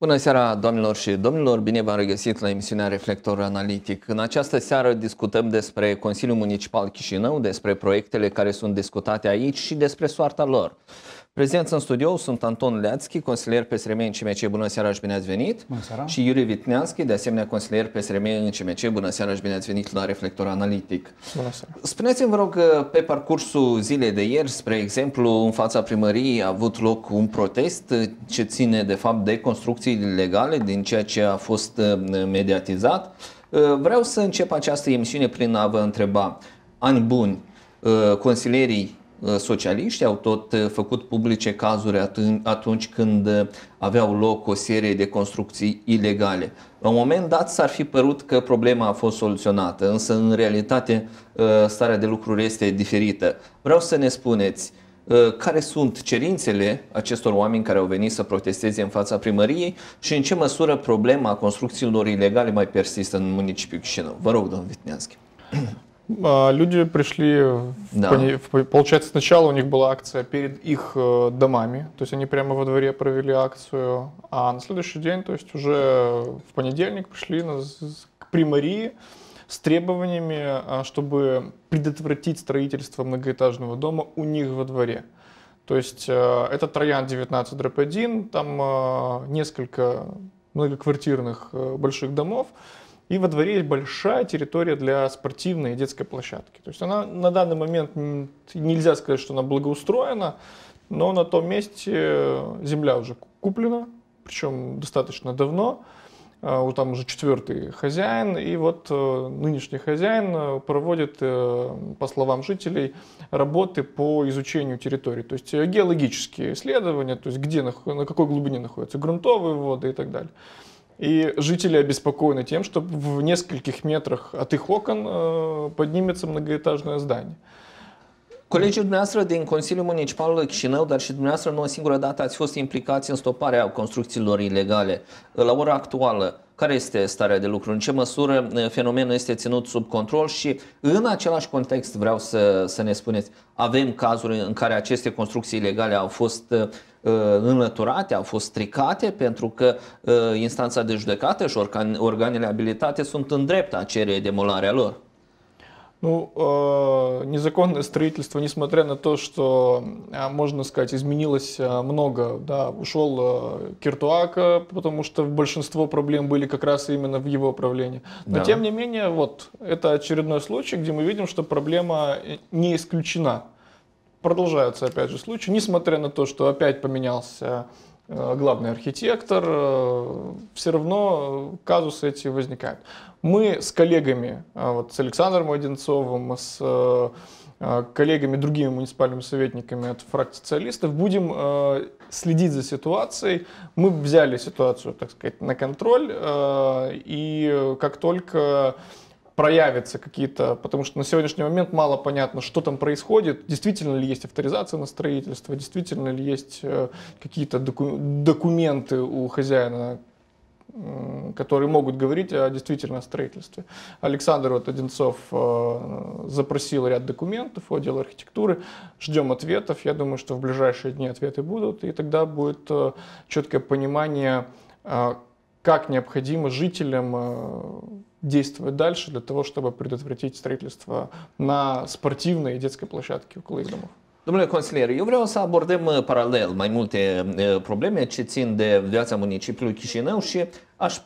Bună seara, doamnelor și domnilor! Bine v-am regăsit la emisiunea Reflector Analitic. În această seară discutăm despre Consiliul Municipal Chișinău, despre proiectele care sunt discutate aici și despre soarta lor. Prezenți în studio sunt Anton Leațchi, consilier PSRM în CMC. Bună seara și bine ați venit! Bună seara! Și Iuri Vitneanski, de asemenea consilier PSRM în CMC. Bună seara și bine ați venit la Reflector Analitic. Bună seara! Spuneți-mi, vă rog, pe parcursul zilei de ieri, spre exemplu, în fața primăriei a avut loc un protest ce ține de fapt de construcții legale din ceea ce a fost uh, mediatizat. Uh, vreau să încep această emisiune prin a vă întreba, ani buni, uh, consilierii Uh, socialiști au tot uh, făcut publice cazuri atunci când uh, aveau loc o serie de construcții ilegale. La un moment dat s-ar fi părut că problema a fost soluționată, însă în realitate starea de lucruri este diferită. Vreau să ne spuneți care sunt cerințele acestor oameni care au venit să protesteze în fața primăriei și în ce măsură problema construcțiilor ilegale mai persistă în municipiul Chișinău. Vă rog, domnul Vitneanski. Люди пришли, да. в, получается, сначала у них была акция перед их э, домами, то есть они прямо во дворе провели акцию, а на следующий день, то есть уже в понедельник пришли к примарии с требованиями, а, чтобы предотвратить строительство многоэтажного дома у них во дворе. То есть э, это Троян 19 дробь 1, там э, несколько многоквартирных больших домов, и во дворе есть большая территория для спортивной и детской площадки. То есть она на данный момент нельзя сказать, что она благоустроена, но на том месте земля уже куплена, причем достаточно давно. А, там уже четвертый хозяин, и вот э, нынешний хозяин э, проводит, э, по словам жителей, работы по изучению территории, то есть геологические исследования, то есть где, на какой глубине находятся грунтовые воды и так далее. И жители обеспокоены тем, что в нескольких метрах от их окон э, поднимется многоэтажное здание. Colegii dumneavoastră din Consiliul Municipal Chișinău, dar și dumneavoastră nu o singură dată ați fost implicați în stoparea construcțiilor ilegale. La ora actuală, care este starea de lucru? În ce măsură uh, fenomenul este ținut sub control și în același context vreau să, să ne spuneți, avem cazuri în care aceste construcții ilegale au fost uh, uh înlăturate, au fost stricate pentru că uh, instanța de judecată și organele abilitate sunt în drept a cere demolarea lor. Ну, э, незаконное строительство, несмотря на то, что, э, можно сказать, изменилось э, много, да, ушел э, Киртуака, потому что большинство проблем были как раз именно в его правлении. Но, да. тем не менее, вот, это очередной случай, где мы видим, что проблема э, не исключена. Продолжаются, опять же, случаи, несмотря на то, что опять поменялся Э, главный архитектор, э, все равно казусы эти возникают. Мы с коллегами, э, вот с Александром Одинцовым, с коллегами, другими муниципальными советниками от фракции социалистов будем следить за ситуацией. Мы взяли ситуацию, так сказать, на контроль, и как только проявятся какие-то, потому что на сегодняшний момент мало понятно, что там происходит, действительно ли есть авторизация на строительство, действительно ли есть э, какие-то доку документы у хозяина, которые могут говорить о действительно строительстве. Александр вот, Одинцов э, запросил ряд документов у отдела архитектуры, ждем ответов, я думаю, что в ближайшие дни ответы будут, и тогда будет э, четкое понимание, э, как необходимо жителям э, действовать дальше для того, чтобы предотвратить строительство на спортивной и детской площадке около их домов. Domnule consilier, eu vreau să abordăm uh, paralel mai multe uh, probleme ce țin de viața municipiului Chișinău și aș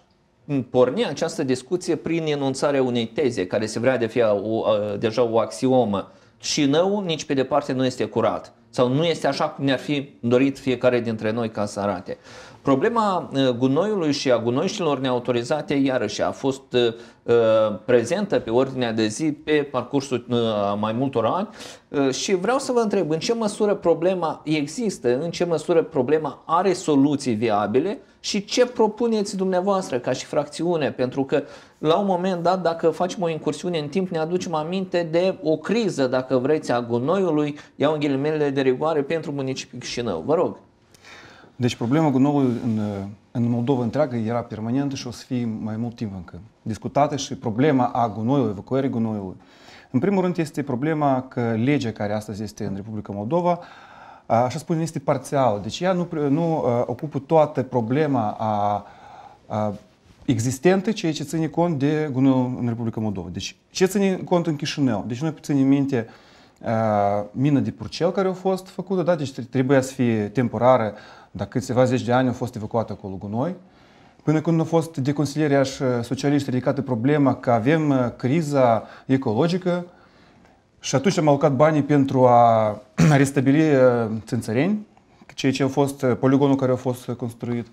porni această discuție prin enunțarea unei teze care se vrea de fi o, uh, deja o axiomă. Chișinău nici pe departe nu este curat sau nu este așa cum ne-ar fi dorit fiecare dintre noi ca să arate. Problema uh, gunoiului și a gunoiștilor neautorizate iarăși a fost uh, uh, prezentă pe ordinea de zi pe parcursul mai multor ani și vreau să vă întreb în ce măsură problema există, în ce măsură problema are soluții viabile și ce propuneți dumneavoastră ca și fracțiune, pentru că la un moment dat, dacă facem o incursiune în timp, ne aducem aminte de o criză, dacă vreți, a gunoiului, iau în ghilimele de rigoare pentru municipiul Chișinău. Vă rog. Deci problema gunoiului în, în Moldova întreagă era permanentă și o să fie mai mult timp încă discutată și problema a gunoiului, evacuării gunoiului. În primul rând este problema că legea care astăzi este în Republica Moldova așa spune, este parțial. Deci ea nu, nu ocupă toată problema a, a existentă, ceea ce ține cont de gunoiul în Republica Moldova. Deci ce ține cont în Chișinău? Deci noi ținem minte uh, mină de purcel care a fost făcută, da? deci trebuia să fie temporară, dacă câțiva zeci de ani au fost evacuată acolo gunoi. Până când a fost de consilierii socialiști ridicată problema că avem criza ecologică, și atunci am alocat banii pentru a restabili țânțăreni, ceea ce a fost poligonul care a fost construit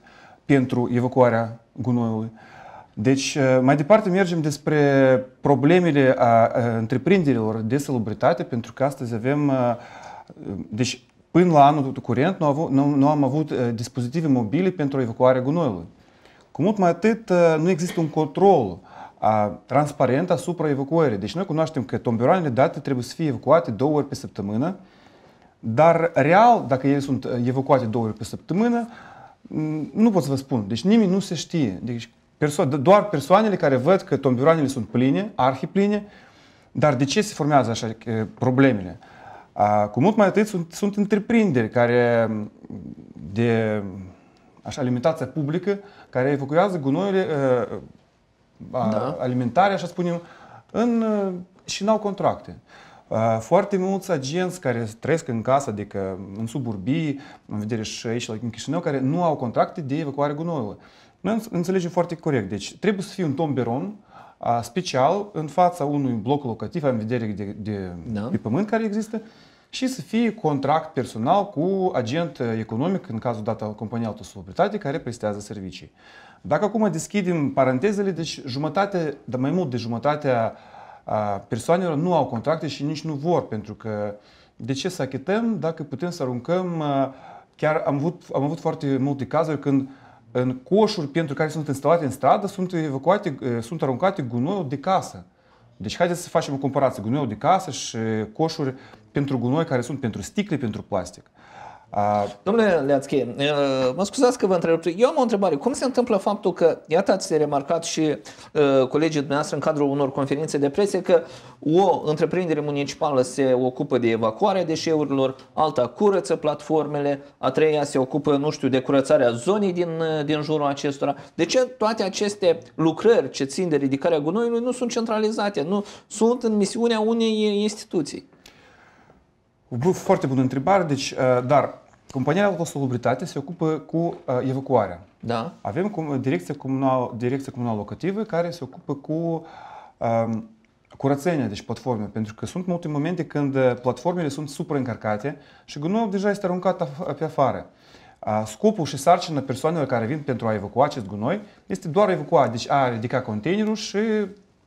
pentru evacuarea gunoiului. Deci, mai departe mergem despre problemele a întreprinderilor de salubritate, pentru că astăzi avem, deci până la anul curent nu, avu, nu, nu am avut dispozitive mobile pentru evacuarea gunoiului. Cu mult mai atât, nu există un control a, transparent asupra evacuării. Deci noi cunoaștem că tomberoanele date trebuie să fie evacuate două ori pe săptămână, dar real, dacă ele sunt evacuate două ori pe săptămână, nu pot să vă spun. Deci nimeni nu se știe. Deci perso- doar persoanele care văd că tomberoanele sunt pline, arhipline, dar de ce se formează așa problemele? A, cu mult mai atât sunt, sunt întreprinderi care de așa, alimentația publică care evacuează gunoiile da. alimentare, așa spunem, în, și n-au contracte. Foarte mulți agenți care trăiesc în casă, adică în suburbii, în vedere și aici la Chișinău, care nu au contracte de evacuare gunoiului. Noi înțelegem foarte corect. Deci trebuie să fie un tomberon special în fața unui bloc locativ, în vedere de, de, da. de pământ care există, și să fie contract personal cu agent economic, în cazul dat al companiei autosolubilitate, care prestează servicii. Dacă acum deschidem parantezele, deci jumătate, dar mai mult de jumătatea persoanelor nu au contracte și nici nu vor, pentru că de ce să achităm dacă putem să aruncăm, chiar am avut, am avut foarte multe cazuri când în coșuri pentru care sunt instalate în stradă sunt evacuate, sunt aruncate gunoiul de casă. Deci haideți să facem o comparație, gunoiul de casă și coșuri pentru gunoi care sunt pentru sticle, pentru plastic. Domnule Leațchi, mă scuzați că vă întreb. Eu am o întrebare. Cum se întâmplă faptul că, iată, ați remarcat și uh, colegii dumneavoastră în cadrul unor conferințe de presă că o întreprindere municipală se ocupă de evacuarea deșeurilor, alta curăță platformele, a treia se ocupă, nu știu, de curățarea zonei din, din jurul acestora. De ce toate aceste lucrări ce țin de ridicarea gunoiului nu sunt centralizate, nu sunt în misiunea unei instituții? Foarte bună întrebare, deci, dar compania autosolubritate se ocupă cu evacuarea. Da. Avem cum, direcția comunală, direcția comunală locativă care se ocupă cu um, curățenia, deci platforme, pentru că sunt multe momente când platformele sunt supraîncărcate și gunoiul deja este aruncat pe afară. Scopul și sarcina persoanelor care vin pentru a evacua acest gunoi este doar evacua, deci a ridica containerul și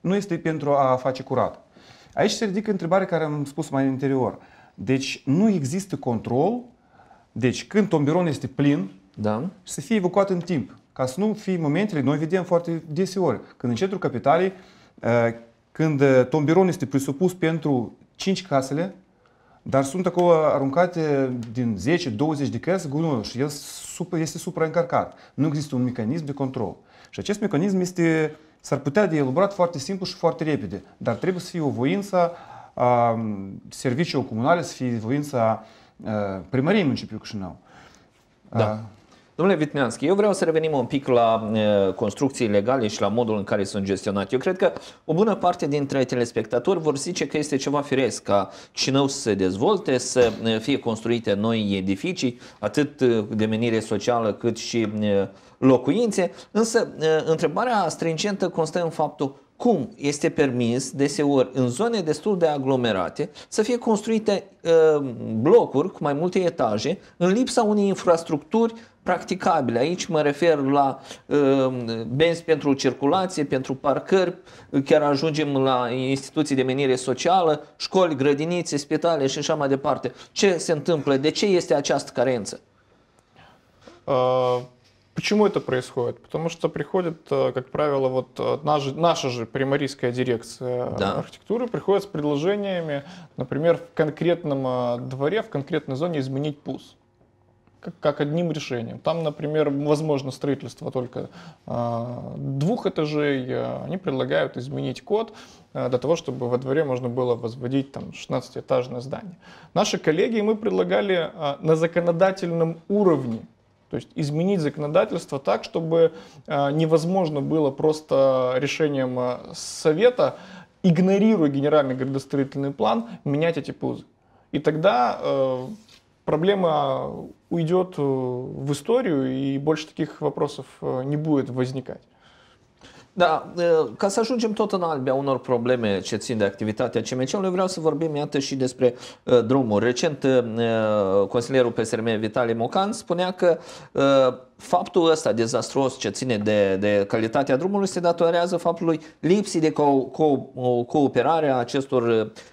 nu este pentru a face curat. Aici se ridică întrebarea care am spus mai în interior. Deci nu există control. Deci când tomberonul este plin, da. să fie evacuat în timp. Ca să nu fie momentele, noi vedem foarte deseori, când în centrul capitalei, când tomberonul este presupus pentru 5 casele, dar sunt acolo aruncate din 10-20 de case gunoiul și el este supraîncărcat. Nu există un mecanism de control. Și acest mecanism este, s-ar putea de elaborat foarte simplu și foarte repede, dar trebuie să fie o voință serviciul comunale să fie voința primăriei municipiului Chișinău. Da. Domnule Vitmeanski, eu vreau să revenim un pic la construcții legale și la modul în care sunt gestionate. Eu cred că o bună parte dintre telespectatori vor zice că este ceva firesc ca Chișinău să se dezvolte, să fie construite noi edificii, atât de menire socială cât și locuințe, însă întrebarea stringentă constă în faptul cum este permis deseori în zone destul de aglomerate să fie construite uh, blocuri cu mai multe etaje în lipsa unei infrastructuri practicabile. Aici mă refer la uh, benzi pentru circulație, pentru parcări, chiar ajungem la instituții de menire socială, școli, grădinițe, spitale și așa mai departe. Ce se întâmplă? De ce este această carență? Uh Почему это происходит? Потому что приходит, э, как правило, вот э, наша, наша же примарийская дирекция да. архитектуры приходит с предложениями, например, в конкретном э, дворе, в конкретной зоне изменить ПУС. как, как одним решением. Там, например, возможно строительство только э, двух этажей. Они предлагают изменить код э, для того, чтобы во дворе можно было возводить там 16-этажное здание. Наши коллеги, мы предлагали э, на законодательном уровне то есть изменить законодательство так, чтобы э, невозможно было просто решением э, совета, игнорируя генеральный градостроительный план, менять эти пузы. И тогда э, проблема уйдет в историю и больше таких вопросов не будет возникать. Da, ca să ajungem tot în albia unor probleme ce țin de activitatea CMC-ului, vreau să vorbim iată și despre uh, drumuri. Recent, uh, consilierul PSRM Vitalie Mocan spunea că uh, faptul ăsta dezastruos ce ține de, de calitatea drumului se datorează faptului lipsii de co- co- cooperare a acestor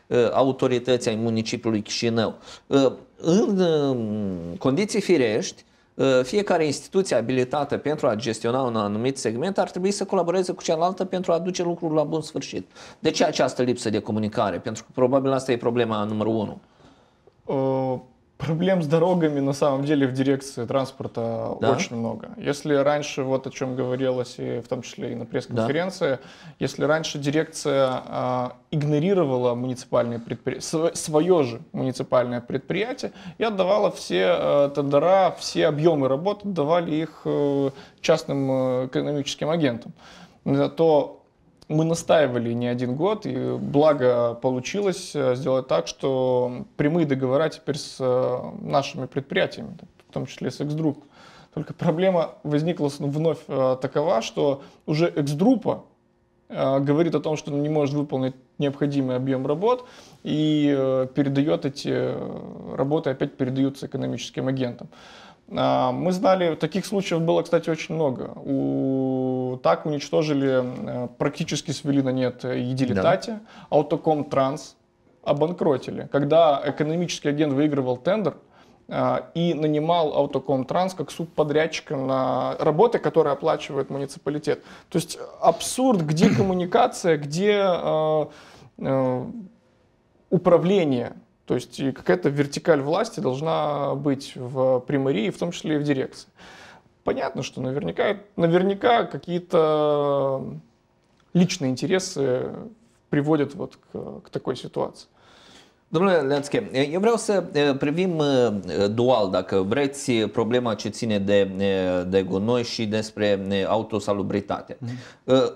uh, autorități ai municipiului Chișinău. Uh, în uh, condiții firești, Ă, fiecare instituție abilitată pentru a gestiona un anumit segment ar trebui să colaboreze cu cealaltă pentru a duce lucrul la bun sfârșit. De ce această lipsă de comunicare? Pentru că probabil asta e problema numărul unu. Uh Проблем с дорогами на самом деле в дирекции транспорта да? очень много. Если раньше, вот о чем говорилось, и в том числе и на пресс-конференции, да. если раньше дирекция э, игнорировала муниципальные предприятия, свое же муниципальное предприятие и отдавала все э, тендера, все объемы работ, отдавали их э, частным э, экономическим агентам, то мы настаивали не один год, и благо получилось э, сделать так, что прямые договора теперь с э, нашими предприятиями, в том числе с Эксдруп. Только проблема возникла вновь э, такова, что уже Эксдрупа говорит о том, что он не может выполнить необходимый объем работ и передает эти работы, опять передаются экономическим агентам. А, мы знали, таких случаев было, кстати, очень много. У, так уничтожили, э, практически свели на нет Еделитати, да. Аутоком Транс обанкротили. Когда экономический агент выигрывал тендер, а, и нанимал Аутоком Транс как субподрядчика на работы, которые оплачивает муниципалитет. То есть абсурд, где коммуникация, где э, э, управление то есть какая-то вертикаль власти должна быть в примарии, в том числе и в дирекции. Понятно, что наверняка, наверняка какие-то личные интересы приводят вот к, к такой ситуации. Domnule Leanțche, eu vreau să privim dual, dacă vreți, problema ce ține de, de gunoi și despre autosalubritate. Mm.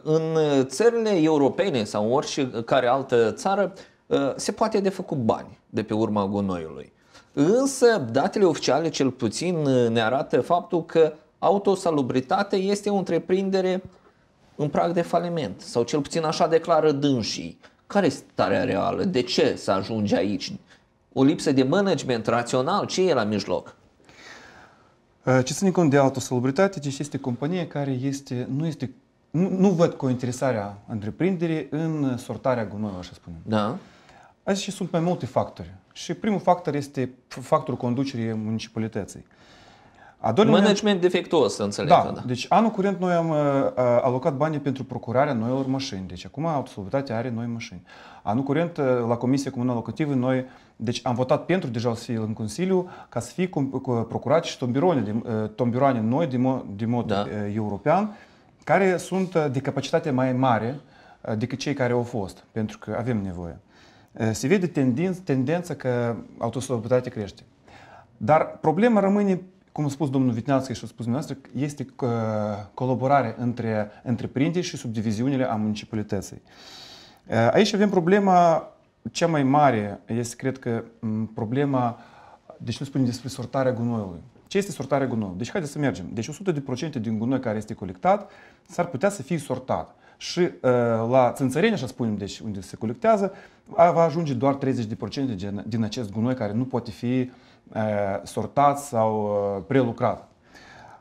În țările europene sau oricare altă țară, se poate de făcut bani de pe urma gunoiului. Însă, datele oficiale cel puțin uh, ne arată faptul că autosalubritate este o întreprindere în prag de faliment, sau cel puțin așa declară dânsii. Care este starea reală? De ce să ajunge aici? O lipsă de management rațional? Ce e la mijloc? Uh, ce ține cont de autosalubritate, deci este companie care este, nu este nu, nu văd cointeresarea întreprinderii în sortarea gunoiului, așa spunem. Da. Aici sunt mai multe factori. Și primul factor este factorul conducerii municipalității. A Management moment, defectuos, să înțeleg. Da, da, deci anul curent noi am uh, alocat bani pentru procurarea noilor mașini. Deci acum autosolubritatea are noi mașini. Anul curent uh, la Comisia Comunală Locativă noi deci am votat pentru deja să fie în Consiliu ca să fie procurați și tombiroane, de, uh, tombiroane noi de, mo, de mod da. uh, european care sunt uh, de capacitate mai mare uh, decât cei care au fost, pentru că avem nevoie. Se vede tendință, tendența că autosolubritatea crește. Dar problema rămâne, cum a spus domnul Vitneațcă și a spus dumneavoastră, este colaborarea între întreprinderi și subdiviziunile a municipalității. Aici avem problema cea mai mare, este cred că problema, deci nu spunem despre sortarea gunoiului. Ce este sortarea gunoiului? Deci haideți să mergem. Deci 100% din gunoi care este colectat s-ar putea să fie sortat. Și uh, la țânțăreni, așa spunem, deci unde se colectează, va ajunge doar 30% din, din acest gunoi care nu poate fi uh, sortat sau uh, prelucrat.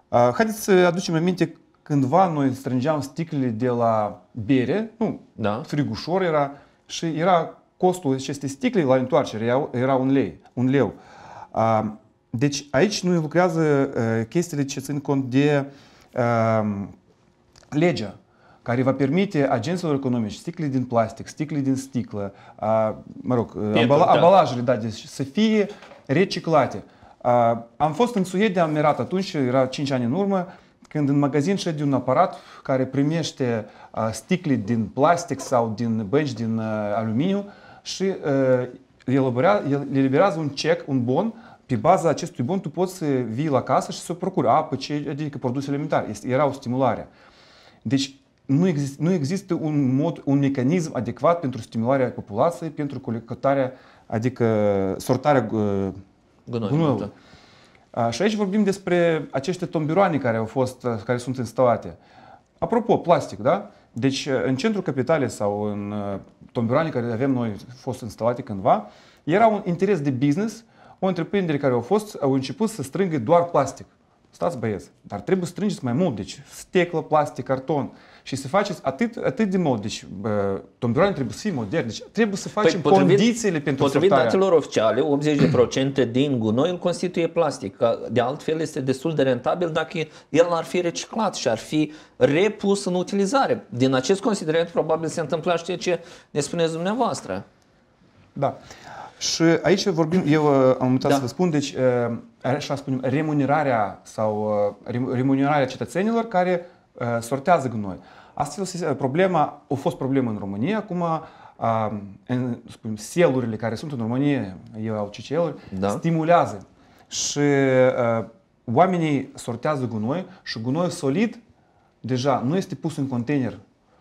Uh, haideți să aducem aminte cândva noi strângeam sticlele de la bere, nu, da. frigușor era, și era costul acestei sticle la întoarcere, era, era un lei, un leu. Uh, deci aici nu lucrează uh, chestiile ce țin cont de uh, legea care va permite agenților economici, sticle din plastic, sticle din sticlă, uh, mă rog, Petru, ambala, da. ambalajele da, deci să fie reciclate. am fost în Suedia, am mirat atunci, era 5 ani în urmă, când în magazin șede un aparat care primește sticle din plastic sau din bănci din aluminiu și el eliberează un cec, un bon, pe baza acestui bon tu poți să vii la casă și să procuri apă, ce, adică produse alimentare. Este, era o stimulare. Deci nu, exist, nu există un mod, un mecanism adecvat pentru stimularea populației, pentru colectarea, adică sortarea uh, gunoiului. Da. Și aici vorbim despre aceste tombiroane care au fost, care sunt instalate. Apropo, plastic, da? Deci în centrul capitalei sau în tombiroane care avem noi fost instalate cândva, era un interes de business, o întreprindere care au fost, au început să strângă doar plastic. Stați băieți, dar trebuie să strângeți mai mult, deci sticlă, plastic, carton și să faceți atât, atât de mult. Deci tombiroane trebuie să fie moderni, deci trebuie să facem păi, potrivit, condițiile pentru Potrivit sortarea. datelor oficiale, 80% din gunoi îl constituie plastic. De altfel este destul de rentabil dacă el ar fi reciclat și ar fi repus în utilizare. Din acest considerent probabil se întâmplă și ce ne spuneți dumneavoastră. Da. Și aici vorbim, eu am uitat da. să vă spun, deci așa spunem, remunerarea sau remunerarea cetățenilor care sortează gunoi. Astfel, problema, a fost problemă în România, acum în, spunem, selurile care sunt în România, eu au CCL-uri, da. stimulează. Și uh, oamenii sortează gunoi și gunoi solid deja nu este pus în container,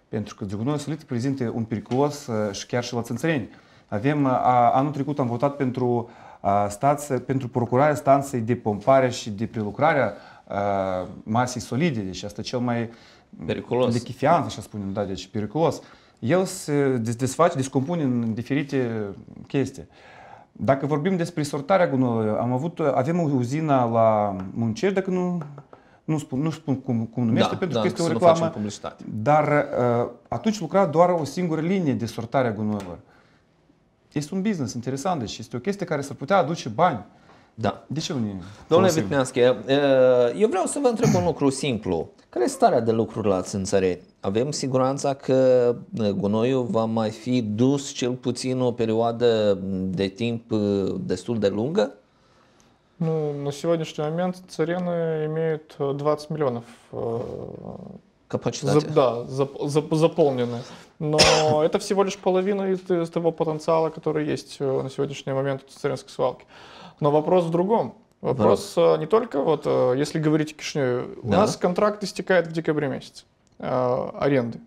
pentru că gunoi solid prezintă un periculos uh, și chiar și la țânțăreni. Avem, uh, anul trecut am votat pentru, uh, stați, pentru procurarea stanței de pompare și de prelucrare masei solide, deci asta cel mai periculos. Lechifiant, așa spunem, da, deci periculos. El se desface, descompune în diferite chestii. Dacă vorbim despre sortarea gunoiului, am avut, avem o uzină la Munceri, dacă nu, nu spun, nu spun cum, cum numește, da, pentru da, că este o reclamă. Dar atunci lucra doar o singură linie de sortare a gunoiilor Este un business interesant, deci este o chestie care să putea aduce bani. Da. De ce nu ne Domnule Vitneasche, eu vreau să vă întreb un lucru simplu. Care este starea de lucruri la Țânțăreni? Avem siguranța că gunoiul va mai fi dus cel puțin o perioadă de timp destul de lungă? Ну, на сегодняшний момент Царены имеют 20 миллионов Капацитете. За, да, зап, зап, заполнены. Но это всего лишь половина из, из того потенциала, который есть на сегодняшний момент у Царенской свалки. Но вопрос в другом. Вопрос да. не только вот, если говорить о Кишиневе, да. у нас контракт истекает в декабре месяце э, аренды.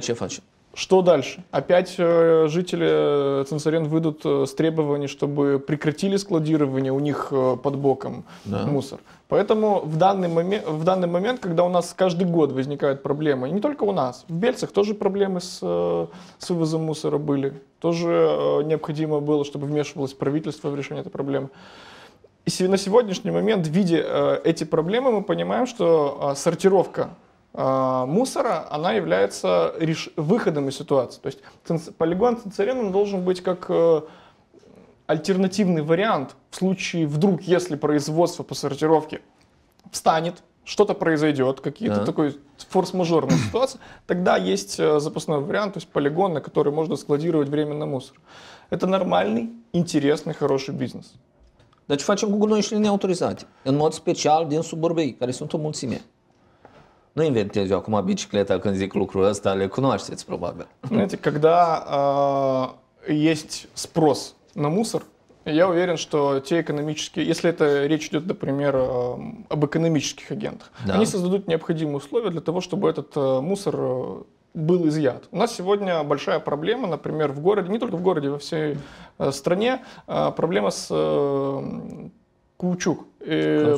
Чефач? Что дальше? Опять э, жители Ценцарен выйдут э, с требований, чтобы прекратили складирование у них э, под боком да. мусор. Поэтому в данный, момент, в данный момент, когда у нас каждый год возникают проблемы, и не только у нас, в Бельцах тоже проблемы с, с вывозом мусора были, тоже необходимо было, чтобы вмешивалось правительство в решение этой проблемы. И на сегодняшний момент, видя эти проблемы, мы понимаем, что сортировка мусора, она является реш... выходом из ситуации. То есть полигон Ценцарен должен быть как альтернативный вариант в случае, вдруг, если производство по сортировке встанет, что-то произойдет, какие-то да. такой форс-мажорная ситуация, тогда есть запасной вариант, то есть полигон, на который можно складировать временно мусор. Это нормальный, интересный, хороший бизнес. Deci facem cu gunoi și neautorizate, în mod special din suburbei, care sunt o mulțime. Nu inventez eu acum bicicleta când zic lucrul ăsta, le cunoașteți probabil. Знаете, когда э, есть спрос на мусор, я уверен, что те экономические, если это речь идет, например, об экономических агентах, да. они создадут необходимые условия для того, чтобы этот мусор был изъят. У нас сегодня большая проблема, например, в городе, не только в городе, во всей стране, проблема с каучук,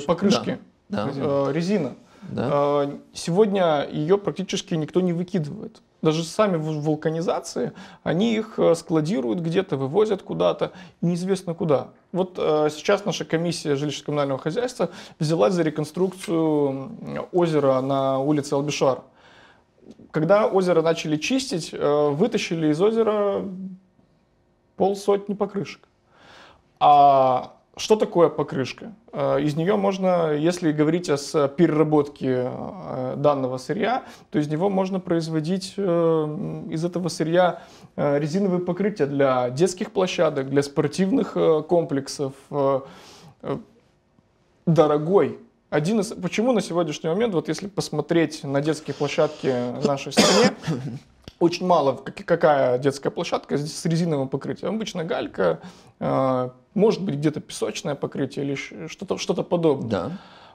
покрышки, да. Да. резина. Да. А, сегодня ее практически никто не выкидывает. Даже сами вулканизации, они их э, складируют где-то, вывозят куда-то, неизвестно куда. Вот э, сейчас наша комиссия жилищно-коммунального хозяйства взялась за реконструкцию озера на улице Албишар. Когда озеро начали чистить, э, вытащили из озера полсотни покрышек. А что такое покрышка? Э, из нее можно, если говорить о переработке э, данного сырья, то из него можно производить э, из этого сырья резиновые покрытия для детских площадок, для спортивных комплексов. дорогой. Один из, почему на сегодняшний момент, вот если посмотреть на детские площадки в нашей стране, очень мало какая детская площадка с резиновым покрытием. Обычно галька, может быть где-то песочное покрытие или что-то что подобное. Да.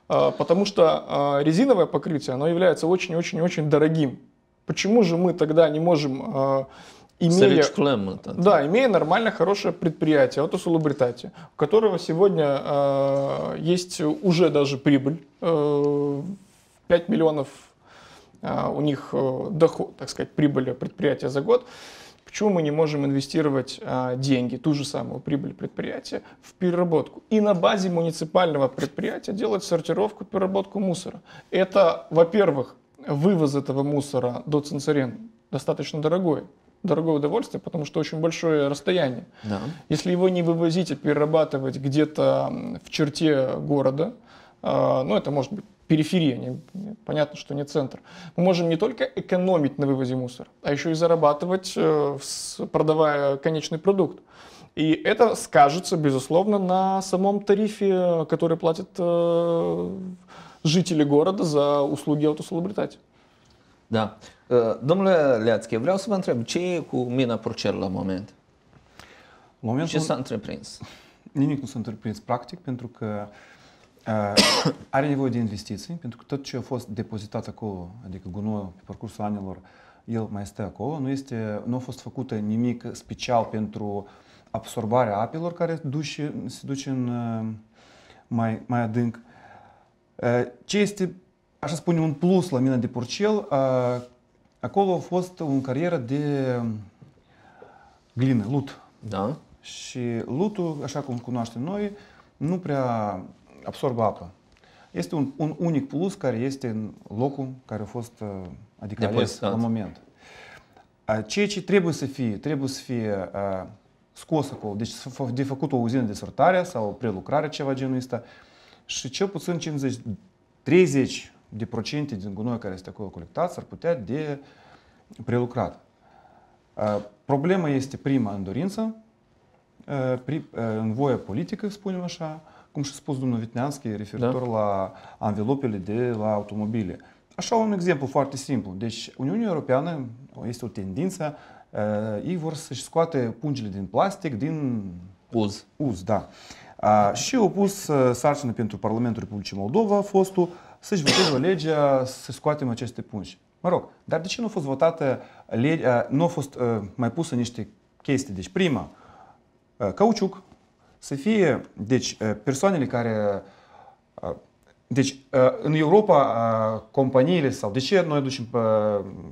Э, потому что э, резиновое покрытие, оно является очень-очень-очень дорогим. Почему же мы тогда не можем имея, да, имея нормально хорошее предприятие, Autosolubritate, у которого сегодня э, есть уже даже прибыль, э, 5 миллионов у них э, доход, так сказать, прибыли предприятия за год, Почему мы не можем инвестировать а, деньги, ту же самую прибыль предприятия, в переработку? И на базе муниципального предприятия делать сортировку, переработку мусора. Это, во-первых, вывоз этого мусора до Цинцарен достаточно дорогой дорогое удовольствие, потому что очень большое расстояние. Да. Если его не вывозить и перерабатывать где-то в черте города, а, ну это может быть периферия, не, понятно, что не центр, мы можем не только экономить на вывозе мусора, а еще и зарабатывать, э, продавая конечный продукт. И это скажется, безусловно, на самом тарифе, который платят э, жители города за услуги autosalubritati. Da. Uh, domnule Leațche, vreau să vă întreb, ce e cu mina Procer la moment? Momentul... Ce s-a întreprins? Nimic nu s-a întreprins practic, pentru că uh, are nevoie de investiții, pentru că tot ce a fost depozitat acolo, adică gunoiul pe parcursul anilor, el mai stă acolo. Nu, este, nu a fost făcută nimic special pentru absorbarea apelor care duce, se duce în uh, mai, mai adânc. Uh, ce este așa spune, un plus la mina de Purcel, acolo a fost o carieră de glină, lut. Da. Și lutul, așa cum cunoaștem noi, nu prea absorbă apă. Este un, un unic plus care este în locul care a fost adică ales la moment. Ceea ce trebuie să fie, trebuie să fie scos acolo, deci de făcut o uzină de sortare sau o prelucrare, ceva genul ăsta, și cel puțin 50, 30 de procente din gunoi care este acolo colectat s-ar putea de prelucrat. Problema este prima în dorință, în voie politică, spunem așa, cum și spus domnul Vitneanski, referitor da. la anvelopele de la automobile. Așa un exemplu foarte simplu. Deci Uniunea Europeană este o tendință, ei vor să-și scoate pungile din plastic, din uz. Uz, da. Și au pus sarcină pentru Parlamentul Republicii Moldova, fostul, să-și voteze o lege să scoatem aceste pungi. Mă rog, dar de ce nu a fost votată legea, nu a fost uh, mai pusă niște chestii? Deci prima, uh, cauciuc, să fie, deci persoanele care deci, în Europa, companiile sau de ce noi aducem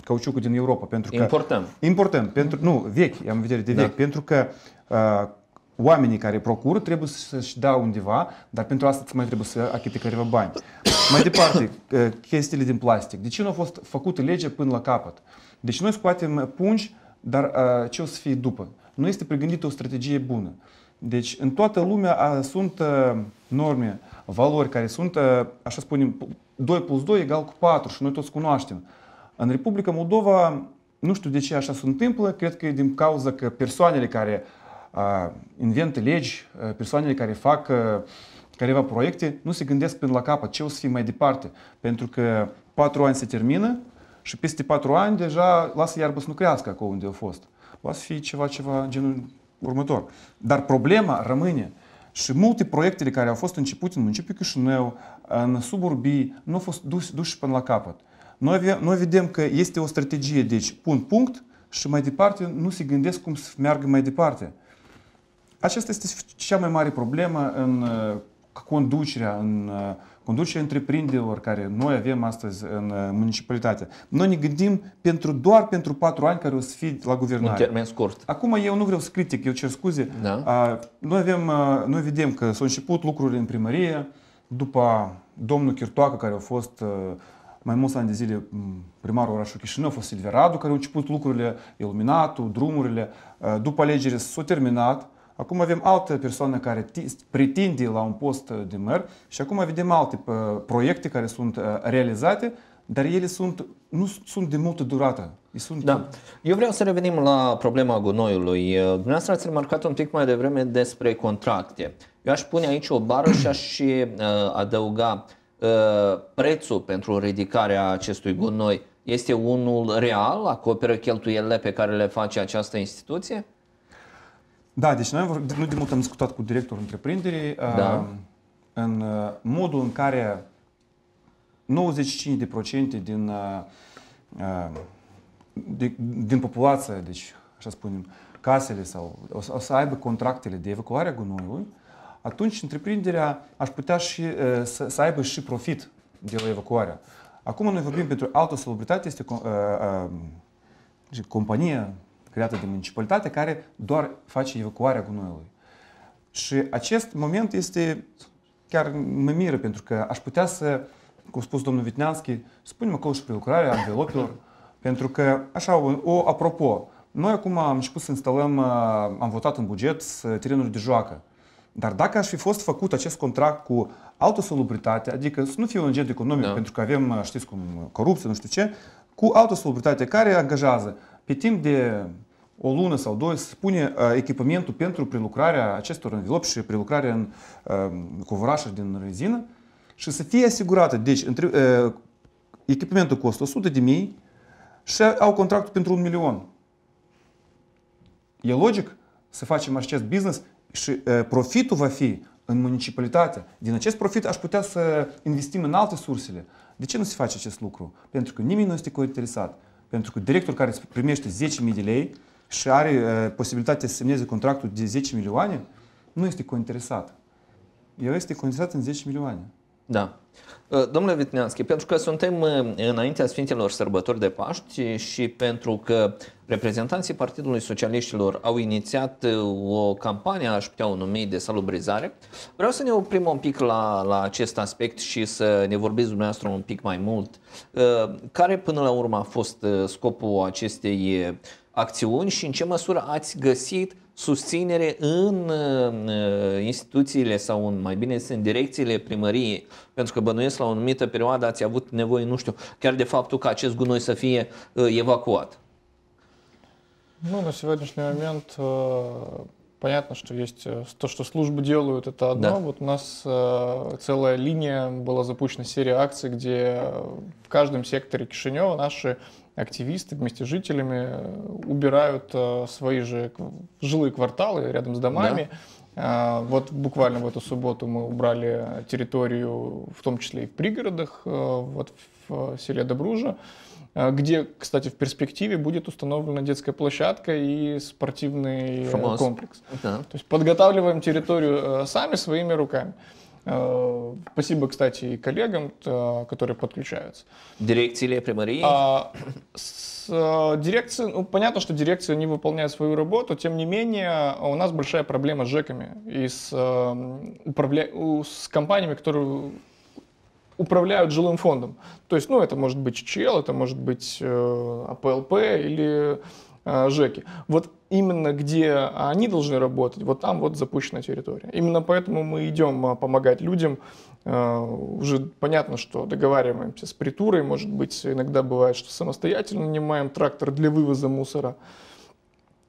cauciucul din Europa? Pentru că importăm. Importăm, pentru, nu, vechi, am în vedere de vechi, da. pentru că oamenii care procură trebuie să-și dea undeva, dar pentru asta mai trebuie să achite careva bani. Mai departe, chestiile din plastic. De ce nu a fost făcută legea până la capăt? Deci noi scoatem pungi, dar ce o să fie după? Nu este pregândită o strategie bună. Deci în toată lumea sunt norme, valori care sunt, așa spunem, 2 plus 2 egal cu 4 și noi toți cunoaștem. În Republica Moldova, nu știu de ce așa se întâmplă, cred că e din cauza că persoanele care inventă legi, persoanele care fac careva proiecte, nu se gândesc până la capăt ce o să fie mai departe. Pentru că patru ani se termină și peste patru ani deja lasă iarbă să nu crească acolo unde a fost. Va să fie ceva, ceva genul următor. Dar problema rămâne. Și multe proiectele care au fost începute în municipiul Chișinău, în suburbii, nu au fost dus, duși până la capăt. Noi, noi vedem că este o strategie, deci pun punct și mai departe nu se gândesc cum să meargă mai departe. Aceasta este cea mai mare problemă în conducerea, în conducerea întreprinderilor care noi avem astăzi în municipalitate. Noi ne gândim pentru, doar pentru patru ani care o să fie la guvernare. În termen scurt. Acum eu nu vreau să critic, eu cer scuze. Da. Noi, avem, noi vedem că s-au început lucrurile în primărie, după domnul Chirtoacă care a fost mai mulți ani de zile primarul orașului Chișinău, a fost Silvia Radu, care au început lucrurile, iluminatul, drumurile. După alegere s-a terminat. Acum avem altă persoană care pretinde la un post de măr și acum vedem alte proiecte care sunt realizate, dar ele sunt, nu sunt de multă durată. Sunt... Da. Eu vreau să revenim la problema gunoiului. Dumneavoastră ați remarcat un pic mai devreme despre contracte. Eu aș pune aici o bară și aș și uh, adăuga uh, prețul pentru ridicarea acestui gunoi este unul real, acoperă cheltuielile pe care le face această instituție? Da, deci noi nu de mult am discutat cu directorul întreprinderii Da. uh, în uh, modul în care 95% din, uh, uh, de, din populație, deci așa spunem, casele sau o să, o să aibă contractele de evacuare a gunoiului, atunci întreprinderea aș putea și uh, să, să aibă și profit de la evacuare. Acum noi vorbim pentru autosalubritate, este uh, uh, compania creată de municipalitate care doar face evacuarea gunoiului. Și acest moment este chiar mă miră pentru că aș putea să, cum a spus domnul Vitneanski, să punem acolo și prelucrarea anvelopilor, pentru că, așa, o, o apropo, noi acum am început să instalăm, uh, am votat în buget uh, terenuri de joacă. Dar dacă aș fi fost făcut acest contract cu autosalubritate, adică să nu fie un agent economic, Da. pentru că avem, uh, știți cum, corupție, nu știu ce, cu autosalubritate care angajează pe timp de o lună sau două să pune uh, echipamentul pentru prelucrarea acestor învelopi și prelucrarea în uh, covorașuri din rezină și să fie asigurată. Deci, între, uh, echipamentul costă 100 de mii și au contractul pentru un milion. E logic să facem acest business și uh, profitul va fi în municipalitate. Din acest profit aș putea să investim în alte sursele. De ce nu se face acest lucru? Pentru că nimeni nu este cointeresat. Pentru că directorul care primește 10.000 de lei și are uh, posibilitatea să semneze contractul de 10 milioane, nu este cointeresat. El este cointeresat în 10 milioane. Da. Uh, Domnule Vitneanski, pentru că suntem uh, înaintea Sfintelor Sărbători de Paști și pentru că reprezentanții Partidului Socialiștilor au inițiat uh, o campanie, aș putea o numi, de salubrizare, vreau să ne oprim un pic la, la acest aspect și să ne vorbiți dumneavoastră un pic mai mult. Uh, Care până la urmă a fost uh, scopul acestei uh, acțiuni și în ce măsură ați găsit susținere în uh, instituțiile sau în, mai bine zis, în direcțiile primăriei, pentru că bănuiesc la o anumită perioadă ați avut nevoie, nu știu, chiar de faptul că acest gunoi să fie uh, evacuat. Ну, на сегодняшний момент э, понятно, что есть э, то, что службы делают, это одно. Да. Вот у нас э, целая линия, была запущена серия акций, где э, в каждом секторе Кишинева наши активисты вместе с жителями э, убирают э, свои же жилые кварталы рядом с домами. А, Вот буквально в эту субботу мы убрали территорию, в том числе и в пригородах, э, вот в селе Добружа, где, кстати, в перспективе будет установлена детская площадка и спортивный Фамос. комплекс. Да. То есть подготавливаем территорию сами своими руками. Э, Спасибо, кстати, и коллегам, э, которые подключаются. Direcțiile primăriei? А, с э, дирекцией, ну, понятно, что дирекция не выполняет свою работу, тем не менее, у нас большая проблема с ЖЭКами и с, э, управля- с компаниями, которые управляют жилым фондом. То есть, ну, это может быть ЧЧЛ, это может быть э, АПЛП или э, ЖЭКи. Вот именно где они должны работать, вот там вот запущена территория. Именно поэтому мы идем а, помогать людям. Э, Уже понятно, что договариваемся с притурой, может быть, иногда бывает, что самостоятельно нанимаем трактор для вывоза мусора.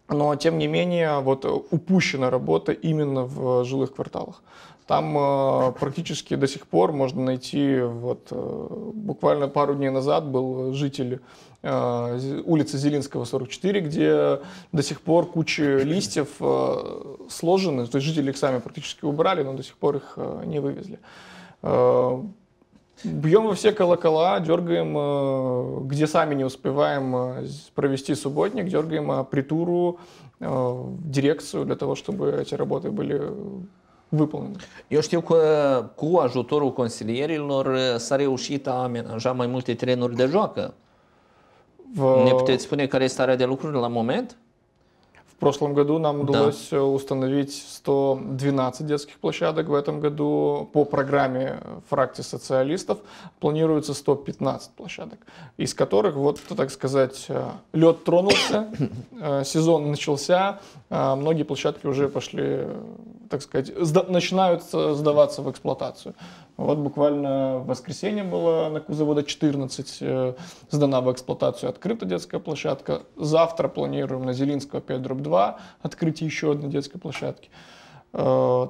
Но, тем не менее, вот э, упущена работа именно в жилых кварталах. Там э, практически до сих пор можно найти, вот э, буквально пару дней назад был житель э, улицы Зелинского, 44, где до сих пор куча листьев э, сложены, то есть жители их сами практически убрали, но до сих пор их э, не вывезли. Э, Бьем во все колокола, дергаем, э, где сами не успеваем э, провести субботник, дергаем притуру, э, дирекцию для того, чтобы эти работы были выполнены. Eu știu că cu ajutorul consilierilor uh, s-a reușit a amenaja mai multe terenuri de joacă. В, Ne puteți spune care este starea de lucruri la moment? в прошлом году нам удалось э, установить 112 детских площадок. В этом году по программе фракции социалистов планируется 115 площадок, из которых, вот, так сказать, э, лед тронулся, э, сезон начался, а многие площадки уже пошли, так сказать, сда- начинают э, сдаваться в эксплуатацию. Вот буквально в воскресенье было на Кузовода 14 э, сдана в эксплуатацию открыта детская площадка. Завтра планируем на Зелинского 5 дробь 2 открытие еще одной детской площадки. Э,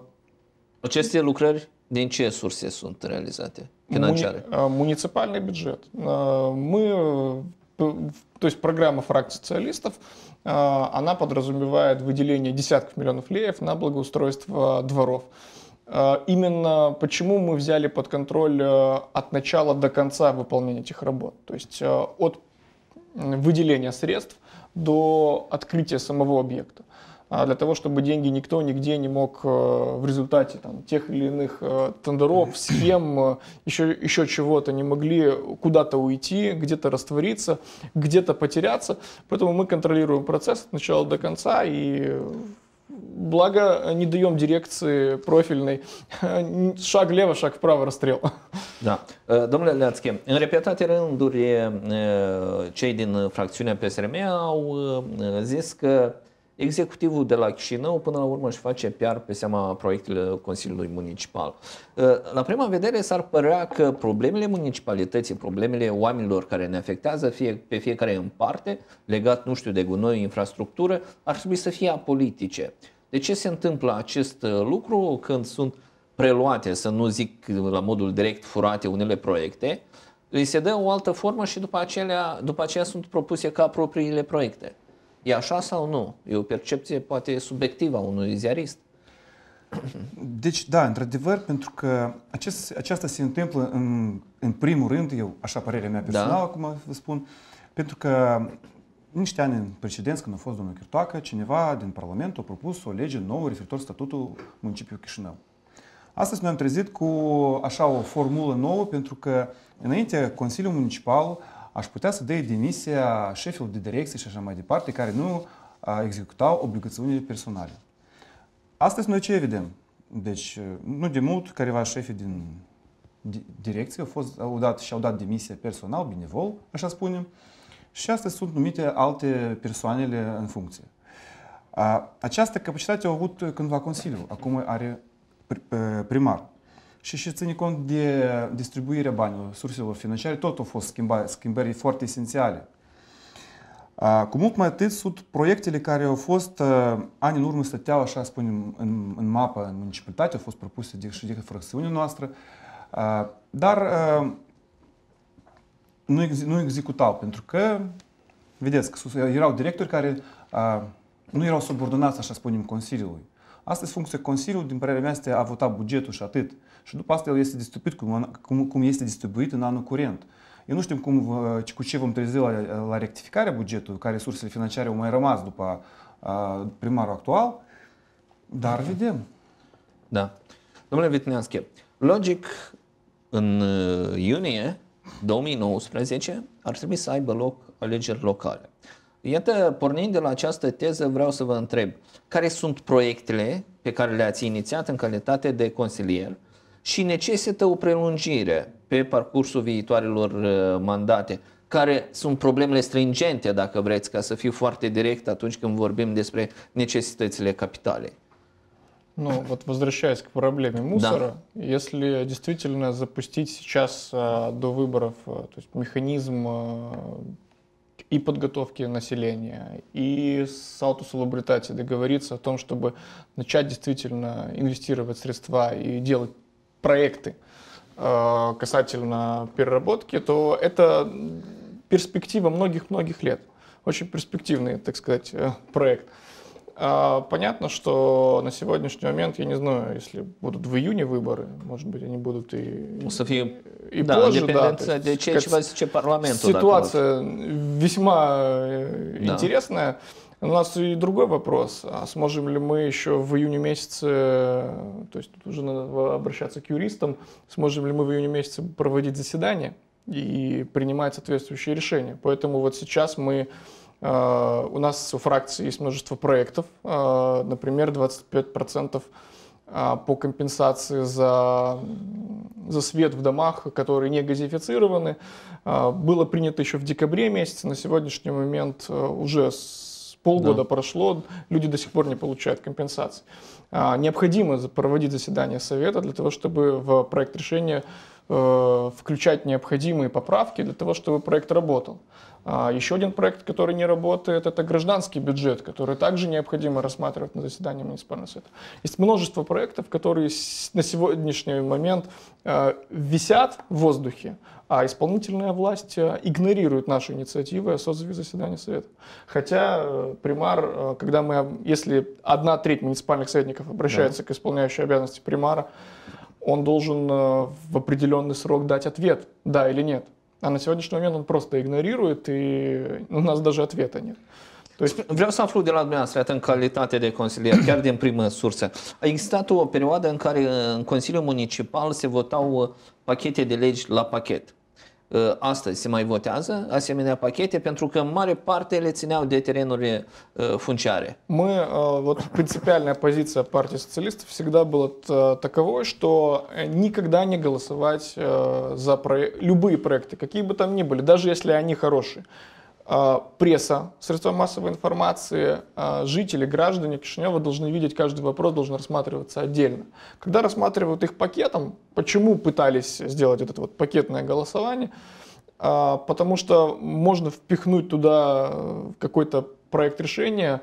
Aceste lucrări din ce surse sunt realizate? Financiare? Муни- а, Муниципальный бюджет. Мы, э, п- то есть программа фракции социалистов, а, она подразумевает выделение десятков миллионов леев на благоустройство дворов. А, Именно почему мы взяли под контроль э, от начала до конца выполнение этих работ. То есть э, от выделения средств до открытия самого объекта. А Для того, чтобы деньги никто нигде не мог э, в результате там, тех или иных э, тендеров, схем, э, еще, еще чего-то не могли куда-то уйти, где-то раствориться, где-то потеряться. Поэтому мы контролируем процесс от начала до конца и благо не даем дирекции профильной шаг лево, шаг вправо, расстрел. Da. Domnule Leațchi, în repetate rânduri cei din fracțiunea PSRM au zis că executivul de la Chișinău până la urmă își face PR pe seama proiectelor Consiliului Municipal. E, La prima vedere s-ar părea că problemele municipalității, problemele oamenilor care ne afectează fie, pe fiecare în parte, legat, nu știu, de gunoi, infrastructură, ar trebui să fie apolitice. De ce se întâmplă acest uh, lucru când sunt preluate, să nu zic la modul direct furate unele proiecte, îi se dă o altă formă și după aceea, după aceea sunt propuse ca propriile proiecte. E așa sau nu? E o percepție poate subiectivă a unui ziarist. Deci, da, într-adevăr, pentru că acest, aceasta se întâmplă în, în primul rând, eu, așa părerea mea personală, Da. acum vă spun, pentru că niște ani în precedenți, când a fost domnul Chirtoacă, cineva din Parlament a propus o lege nouă referitor statutul municipiului Chișinău. Astăzi ne-am trezit cu așa o formulă nouă, pentru că înainte Consiliul Municipal aș putea să dea demisia șefilor de direcție și așa mai departe, care nu a, executau obligațiunile personale. Astăzi noi ce vedem? Deci, nu de mult, careva șefi din di- direcție au, fost, au dat și-au dat demisia personal, benevol, așa spunem, și astăzi sunt numite alte persoanele în funcție. A, Această capacitate au avut cândva Consiliul, acum are pri- eh, primar. Și și ține cont de distribuirea banilor, surselor financiare, tot au fost schimba, schimbări foarte esențiale. A, Cu mult mai atât sunt proiectele care au fost uh, ani în urmă stăteau, așa spunem, în, în mapă, în municipalitate, au fost propuse de, și de fracțiunea noastră, uh, dar uh, nu, ex, nu executau, pentru că, vedeți, că sus- erau directori care uh, nu erau subordonați, așa spunem, Consiliului. Astăzi funcția Consiliului, din părerea mea, este a vota bugetul și atât. Și după asta el este distribuit cum, cum, cum este distribuit în anul curent. Eu nu știu cum, vă- cu ce vom trezi la, la rectificarea bugetului, care resursele financiare au mai rămas după uh, primarul actual, dar vedem. Da. Domnule Vitneasche, logic, în uh, iunie 2019 ar trebui să aibă loc alegeri locale. Iată, pornind de la această teză, vreau să vă întreb, care sunt proiectele pe care le-ați inițiat în calitate de consilier și necesită o prelungire pe parcursul viitoarelor uh, mandate? Care sunt problemele stringente, dacă vreți, ca să fiu foarte direct atunci când vorbim despre necesitățile capitalei? Ну, вот возвращаясь к проблеме мусора, если действительно запустить сейчас а, до выборов а, то есть механизм а, и подготовки населения, и с аутосалубритацией договориться о том, чтобы начать действительно инвестировать средства и делать проекты а, касательно переработки, то это перспектива многих-многих лет. Очень перспективный, так сказать, э, проект. А, Понятно, что на сегодняшний момент, я не знаю, если будут в iunie выборы, может быть, они будут и, să fie и da, позже, да. есть как Ситуация весьма э, Да. интересная. У нас и другой вопрос. А сможем ли мы еще в июне месяце, то есть тут уже надо обращаться к юристам, сможем ли мы в июне месяце проводить заседания и принимать соответствующие решения? Поэтому вот сейчас мы э, у нас у фракции есть множество проектов, э, например, 25% а, по компенсации за, за свет в домах, которые не газифицированы. Было принято еще в декабре месяце, на сегодняшний момент э, уже полгода Да. прошло, люди до сих пор не получают компенсации. А, Необходимо проводить заседание совета для того, чтобы в проект решения э, включать необходимые поправки для того, чтобы проект работал. А еще один проект, который не работает, это гражданский бюджет, который также необходимо рассматривать на заседании муниципального совета. Есть множество проектов, которые на сегодняшний момент э, висят в воздухе, а исполнительная власть э, игнорирует наши инициативы о созыве заседания совета. Хотя э, примар, когда мы, если одна треть муниципальных советников обращается да. к исполняющей обязанности примара, он должен в определенный срок дать ответ, да или нет. А на сегодняшний момент он просто игнорирует, и у нас даже ответа нет. То есть... Vreau să aflu de la dumneavoastră, în calitate de consilier, chiar din primă sursă. A existat o perioadă în care în Consiliul Municipal se votau pachete de legi la pachet. Astăzi se mai votează asemenea pachete pentru că în mare parte le țineau de тереnurile функциare. Мы, вот принципиальная позиция партии социалистов всегда была таковой, что никогда не голосовать за проект, любые проекты, какие бы там ни были, даже если они хорошие. А, пресса, средства массовой информации, а, жители, граждане Кишинева должны видеть каждый вопрос, должен рассматриваться отдельно. Когда рассматривают их пакетом, почему пытались сделать это вот пакетное голосование? А, потому что можно впихнуть туда э, какой-то проект решения,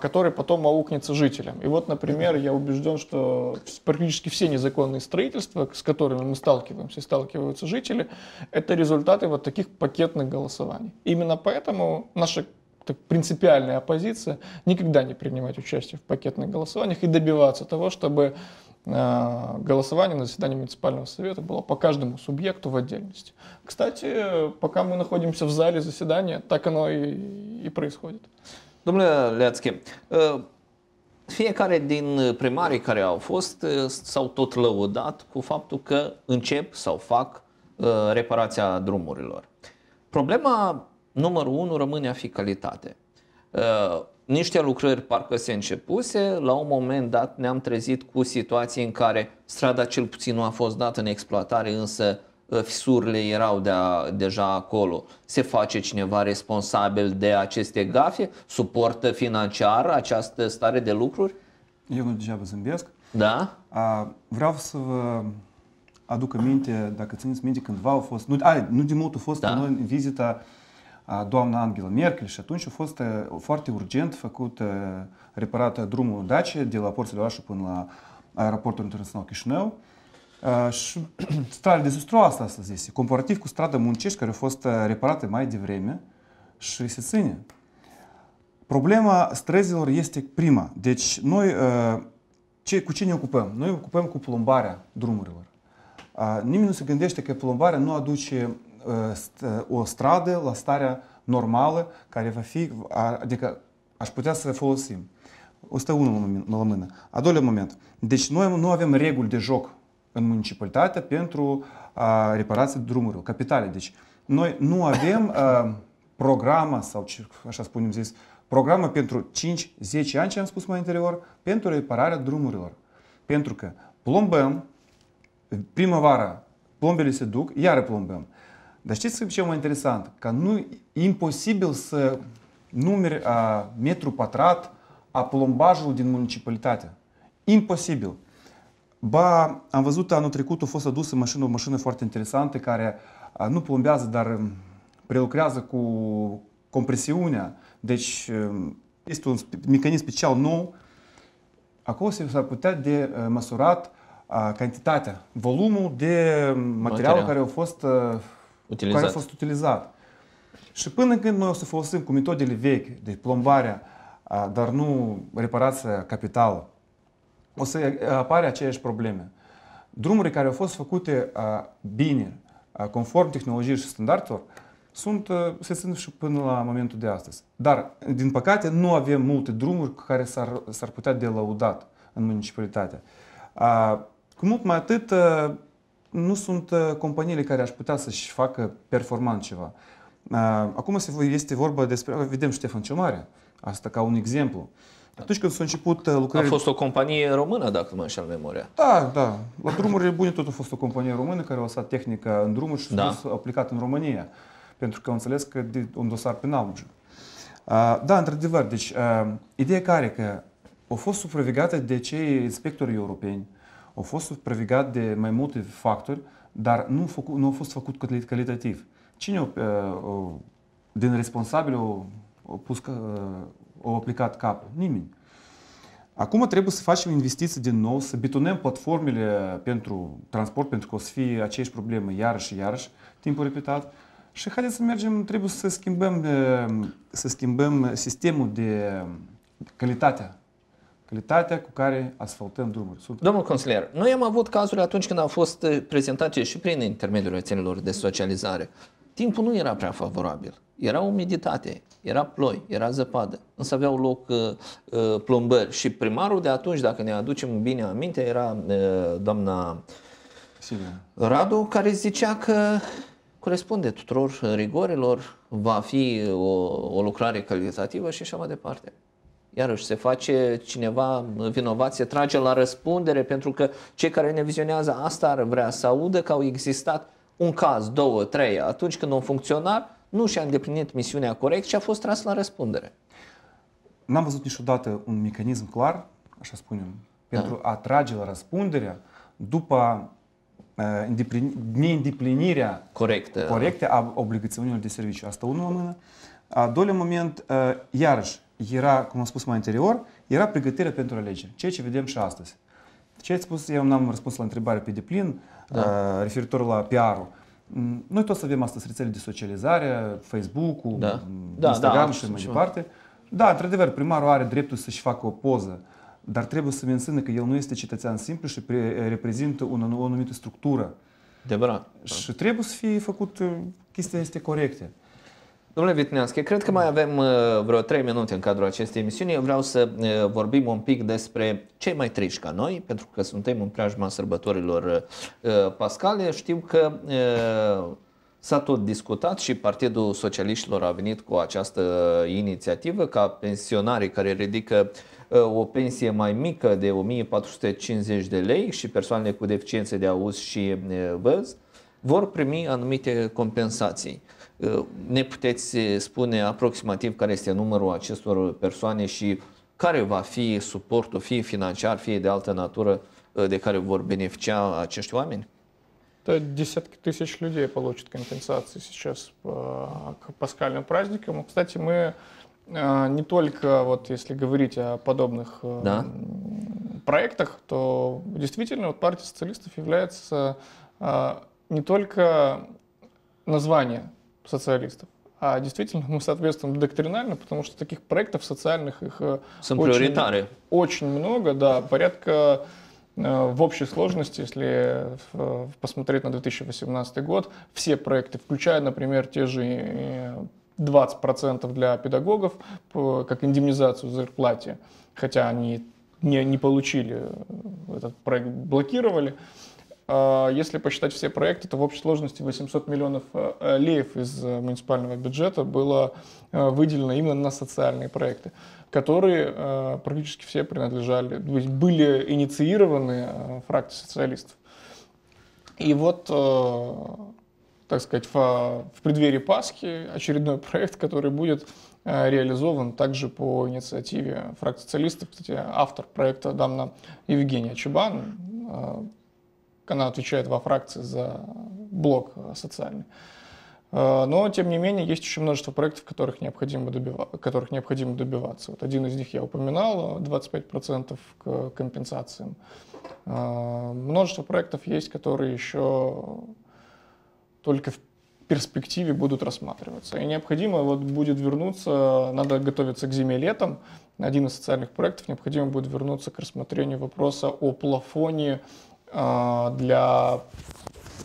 который потом аукнется жителям. И вот, например, я убежден, что практически все незаконные строительства, с которыми мы сталкиваемся, сталкиваются жители, это результаты вот таких пакетных голосований. Именно поэтому наша так, принципиальная оппозиция никогда не принимать участие в пакетных голосованиях и добиваться того, чтобы э, голосование на заседании муниципального совета было по каждому субъекту в отдельности. Кстати, пока мы находимся в зале заседания, так оно и, и происходит. Domnule Leațchi, ă, fiecare din primarii care au fost ă, s-au tot lăudat cu faptul că încep sau fac ă, reparația drumurilor. Problema numărul unu rămâne a fi calitate. Niște lucrări parcă se începuse, la un moment dat ne-am trezit cu situații în care strada cel puțin nu a fost dată în exploatare, însă Ă, fisurile erau de a, deja acolo. Se face cineva responsabil de aceste gafe? Suportă financiar această stare de lucruri? Eu nu degeaba zâmbesc. Da? A, vreau să vă aduc aminte, dacă țineți minte, cândva au fost, nu, a, nu de mult a fost da. noi în vizita a doamna Angela Merkel și atunci a fost foarte urgent făcut reparată drumul Dacia de la Porțile Orașului până la aeroportul internațional Chișinău și strada dezastruoasă astăzi este, comparativ cu strada Muncești, care a fost reparată mai devreme și se ține. Problema străzilor este prima. Deci noi ce, cu ce ne ocupăm? Noi ocupăm cu plombarea drumurilor. Nimeni nu se gândește că plombarea nu aduce o stradă la starea normală care va fi, adică aș putea să folosim. Asta unul la mână. A doilea moment. Deci noi nu avem reguli de joc în municipalitate pentru a, reparație drumurilor, capitale. Deci noi nu avem a, programa sau așa spunem zis, programa pentru 5-10 ani, ce am spus mai anterior, pentru repararea drumurilor. Pentru că plombăm, primăvara plombele se duc, iar plombăm. Dar știți ce e mai interesant? Că nu e imposibil să numeri a metru pătrat a plombajului din municipalitate. Imposibil. Ba, am văzut anul trecut a fost adusă mașină, o mașină foarte interesantă care nu plombează, dar prelucrează cu compresiunea. Deci este un mecanism special nou. Acolo s-ar putea de măsurat cantitatea, volumul de material care a fost utilizat. Care a fost utilizat. Și până când noi o să folosim cu metodele vechi de plombarea, dar nu reparația capitală, o să apare aceeași probleme. Drumurile care au fost făcute bine, conform tehnologiei și standardelor, sunt, se țin și până la momentul de astăzi. Dar, din păcate, nu avem multe drumuri care s-ar, s-ar putea de laudat în municipalitate. Cu mult mai atât, nu sunt companiile care aș putea să-și facă performant ceva. Acum este vorba despre, vedem Ștefan cel Mare, asta ca un exemplu. Atunci când s-a început lucrările... A fost o companie română, dacă nu mă înșel memoria. Da, da. La drumurile bune tot a fost o companie română care a lăsat tehnica în drumuri și da. s-a aplicat în România. Pentru că au înțeles că de un dosar penal. Da, într-adevăr. Deci, ideea care că au fost supravegate de cei inspectori europeni, au fost supravegate de mai multe factori, dar nu, făcu, nu a fost făcut cali- calitativ. Cine o, uh, din responsabil a, a pus, uh, a aplicat capul? Nimeni. Acum trebuie să facem investiții din nou, să betonăm platformele pentru transport, pentru că o să fie aceeași probleme iarăși și iarăși, timpul repetat. Și haideți să mergem, trebuie să schimbăm, să schimbăm sistemul de calitatea calitatea cu care asfaltăm drumuri. Sunt... Domnul consilier, noi am avut cazuri atunci când au fost prezentate și prin intermediul rețelelor de socializare. Timpul nu era prea favorabil. Era umiditate, era ploi, era zăpadă, însă aveau loc uh, uh, plombări. Și primarul de atunci, dacă ne aducem bine aminte, era uh, doamna Silvia. Radu, care zicea că corespunde tuturor rigorilor, va fi o, o lucrare calitativă și așa mai departe. Iarăși se face cineva vinovat, se trage la răspundere pentru că cei care ne vizionează asta ar vrea să audă că au existat un caz, două, trei, atunci când un funcționar nu și-a îndeplinit misiunea corect și a fost tras la răspundere. N-am văzut niciodată un mecanism clar, așa spunem, pentru da. a trage la răspundere după uh, neîndeplinirea corectă. corectă a obligațiunilor de serviciu. Asta unul la mână. A doilea moment, uh, iarăși, era, cum am spus mai anterior, era pregătirea pentru alegeri, ceea ce vedem și astăzi. Ce ați spus, eu n-am răspuns la întrebare pe deplin, da. uh, referitor la PR-ul. Mm, noi toți avem astăzi rețele de socializare, Facebook-ul, da. Da, Instagram da, și mai departe. Da, într-adevăr, primarul are dreptul să-și facă o poză, dar trebuie să mențină că el nu este cetățean simplu și reprezintă o, o anumită structură. Adevărat. Și trebuie să fie făcut uh, chestia este corecte. Domnule Vitneaschi, cred că mai avem uh, vreo 3 minute în cadrul acestei emisiuni. Eu vreau să uh, vorbim un pic despre cei mai triști ca noi, pentru că suntem în preajma sărbătorilor uh, pascale. Știu că S-a tot discutat și Partidul Socialiștilor a venit cu această inițiativă ca pensionarii care ridică o pensie mai mică de 1450 de lei și persoanele cu deficiențe de auz și văz vor primi anumite compensații. Ne puteți spune aproximativ care este numărul acestor persoane și care va fi suportul, fie financiar, fie de altă natură, de care vor beneficia acești oameni? Да, десятки тысяч людей получат компенсации сейчас по, к пасхальным праздникам. Кстати, мы не только, вот если говорить о подобных да. проектах, то действительно вот партия социалистов является не только название социалистов. А действительно мы соответствуем доктринально, потому что таких проектов социальных их э, очень, очень много, да, порядка э, в общей сложности, если э, посмотреть на 2018 год, все проекты, включая, например, те же 20% для педагогов, как индемнизацию за зарплате, хотя они не, не получили этот проект, блокировали, если посчитать все проекты, то в общей сложности 800 миллионов э, леев из э, муниципального бюджета было э, выделено именно на социальные проекты, которые практически все принадлежали, были инициированы фракцией социалистов. И вот, так сказать, в преддверии Пасхи очередной проект, который будет реализован также по инициативе фракции социалистов. Кстати, автор проекта Дамна Евгения Чебан, она отвечает во фракции за блок социальный. Э, но, тем не менее, есть еще множество проектов, которых необходимо, добива... которых необходимо добиваться. Вот один из них я упоминал, 25% к компенсациям. Э, множество проектов есть, которые еще только в перспективе будут рассматриваться. И необходимо вот будет вернуться, надо готовиться к зиме летом. Один из социальных проектов необходимо будет вернуться к рассмотрению вопроса о плафоне для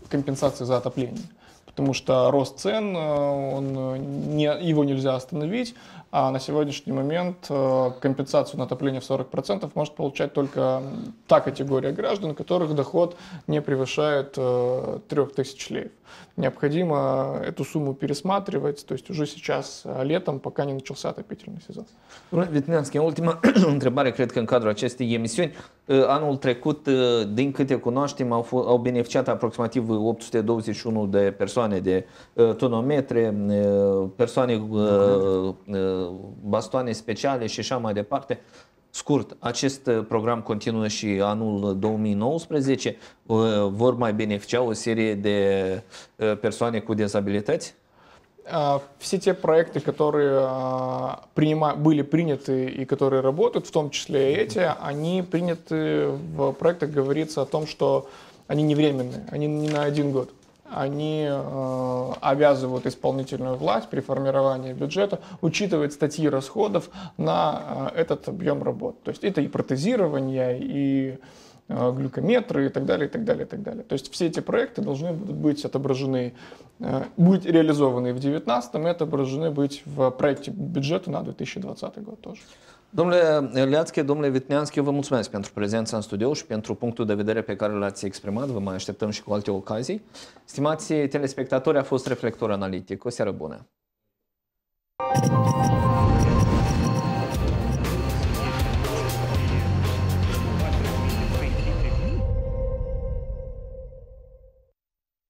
компенсации за отопление. Потому что рост цен, э, он не, его нельзя остановить, а на сегодняшний момент э, компенсацию на отопление в 40% может получать только та категория граждан, у которых доход не превышает 3000 э, леев. Необходимо эту сумму пересматривать, то есть уже сейчас, летом, пока не начался отопительный сезon. Vitneanski, ultima întrebare, cred că în cadrul acestei emisiuni. Anul trecut, din câte cunoaștem, au, au beneficiat aproximativ 821 de persoane de tonometre, persoane bastoane speciale și așa mai departe. Scurt, acest uh, program continuă și anul 2019. Uh, vor mai beneficia o serie de uh, persoane cu dezabilități? Все те проекты, которые были приняты и которые работают, в том числе и эти, они приняты в проектах, говорится о том, что они не временные, они не на один год они э, обязывают исполнительную власть при формировании бюджета учитывать статьи расходов на э, этот объем работ. То есть это и протезирование, и э, глюкометры и так далее, и так далее, и так далее. То есть все эти проекты должны будут быть отображены, э, быть реализованы в 2019 и отображены быть в проекте бюджета на 2020 год тоже. Domnule Leațche, domnule Vitneanski, vă mulțumesc pentru prezența în studio și pentru punctul de vedere pe care l-ați exprimat. Vă mai așteptăm și cu alte ocazii. Stimați telespectatori, a fost Reflector Analitic. O seară bună!